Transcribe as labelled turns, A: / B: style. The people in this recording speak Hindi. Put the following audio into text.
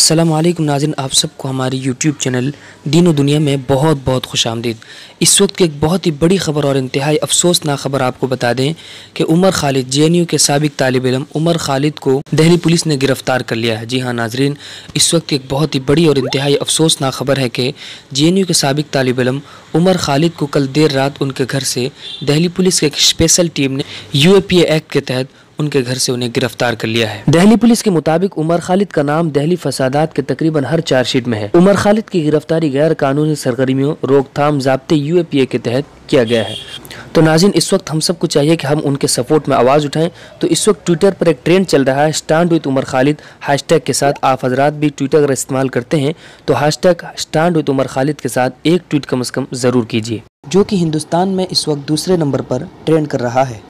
A: असलम नाजिन, आप सबको हमारी यूट्यूब चैनल दीनों दुनिया में बहुत बहुत खुश आमदीद। इस वक्त की एक बहुत ही बड़ी ख़बर और इंतहाई अफसोसनाक ख़बर आपको बता दें कि Umar Khalid J N U के सबक तालब इलम, उमर खालिद को दहली पुलिस ने गिरफ़्तार कर लिया है। जी हाँ नाजरीन, इस वक्त एक बहुत ही बड़ी और इंतहाई अफसोसनाक ख़बर है कि जे के सबक तालब इलम, उमर खालिद को कल देर रात उनके घर से दहली पुलिस की एक स्पेशल टीम ने यू एक्ट के तहत उनके घर से उन्हें गिरफ़्तार कर लिया है। दहली पुलिस के मुताबिक उमर खालिद का नाम दहली फसादात के तकरीबन हर चार्जशीट में है। उमर खालिद की गिरफ्तारी गैर कानूनी सरगर्मियों रोकथाम जबते यू पी ए के तहत किया गया है। तो नाजिन इस वक्त हम सबको चाहिए कि हम उनके सपोर्ट में आवाज़ उठाएँ। तो इस वक्त ट्विटर पर एक ट्रेंड चल रहा है stand with Umar Khalid hashtag के साथ आप हजरात भी ट्विटर अगर इस्तेमाल करते हैं तो hashtag stand with Umar Khalid के साथ एक ट्वीट कम अज़ कम ज़रूर कीजिए। जो कि हिंदुस्तान में इस वक्त दूसरे नंबर पर ट्रेंड कर रहा है।